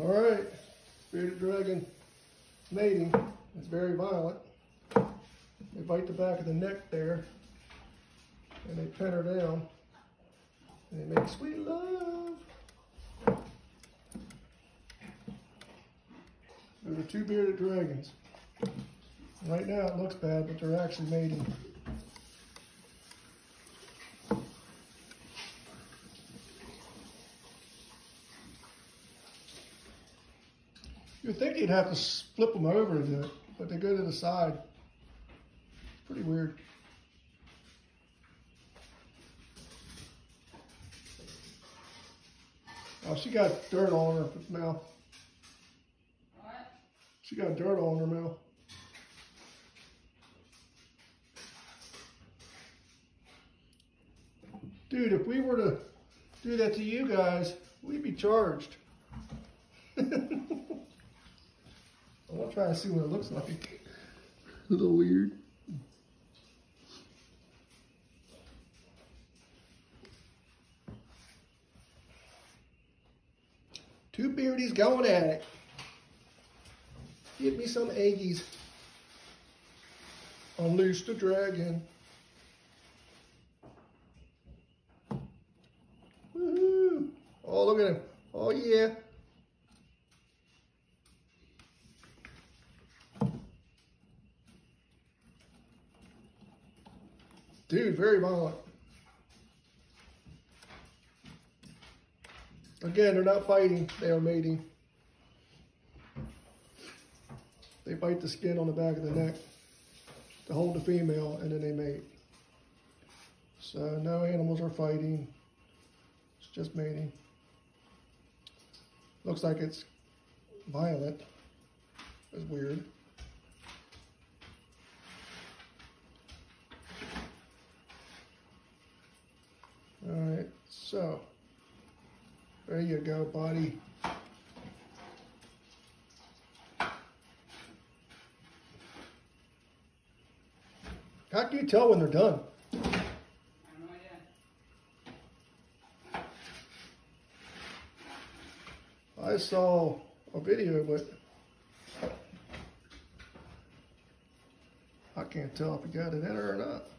All right, bearded dragon mating. It's very violent. They bite the back of the neck there, and they pin her down, and they make sweet love. There are two bearded dragons. Right now it looks bad, but they're actually mating. You'd think you'd have to flip them over to do it, but they go to the side. It's pretty weird. Oh, she got dirt on her mouth. What? She got dirt on her mouth. Dude, if we were to do that to you guys, we'd be charged. Gonna try to see what it looks like. A little weird. Two beardies going at it. Give me some eggies. Unleash the dragon. Woohoo! Oh, look at him. Oh, yeah. Dude, very violent. Again, they're not fighting, they are mating. They bite the skin on the back of the neck to hold the female and then they mate. So no animals are fighting, it's just mating. Looks like it's violent, it's weird. All right, so there you go, buddy. How can you tell when they're done? No. I saw a video, but I can't tell if you got it in or not.